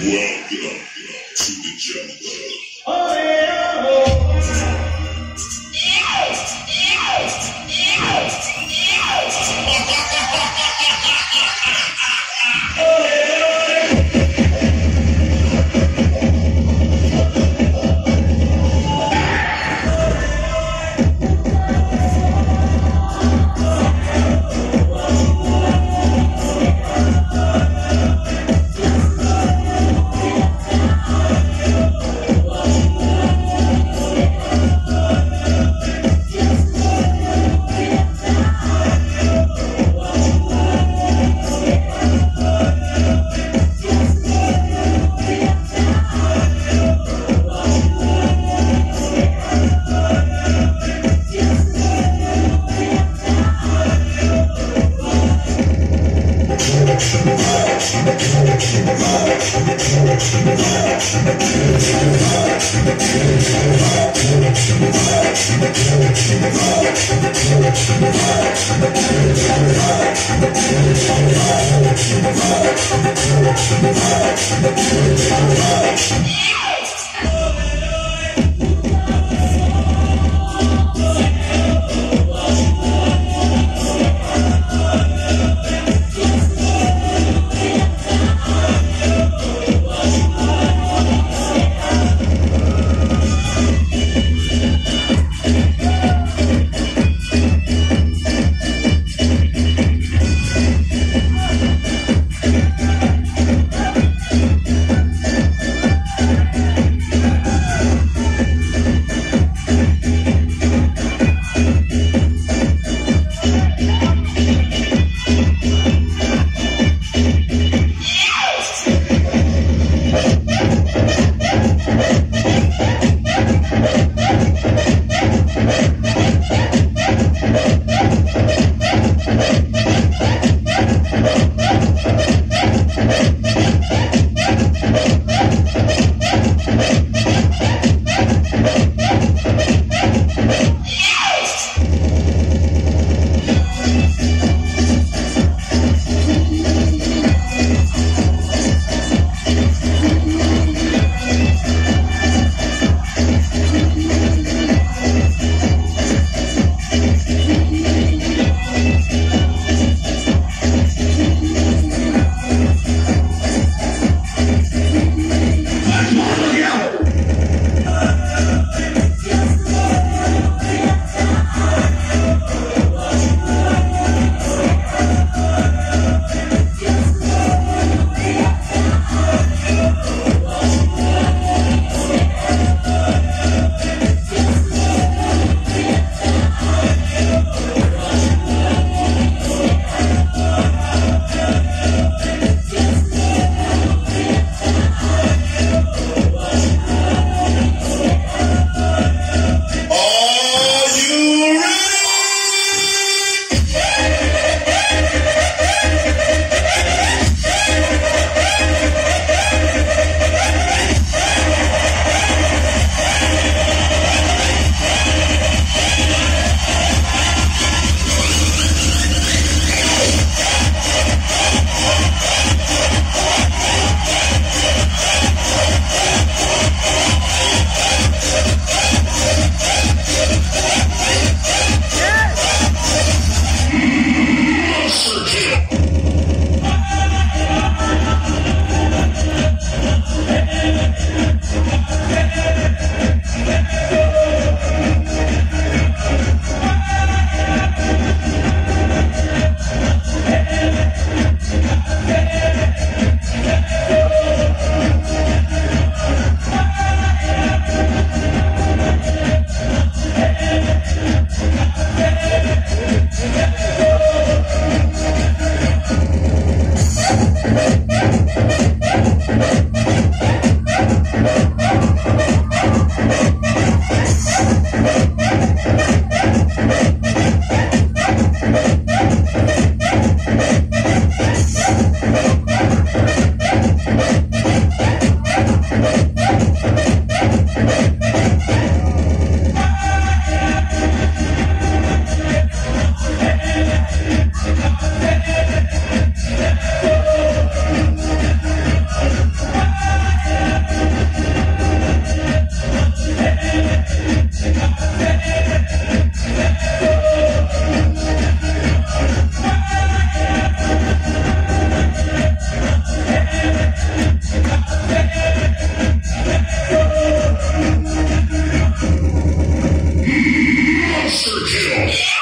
Welcome to the jungle. Yeah. Monster Kill.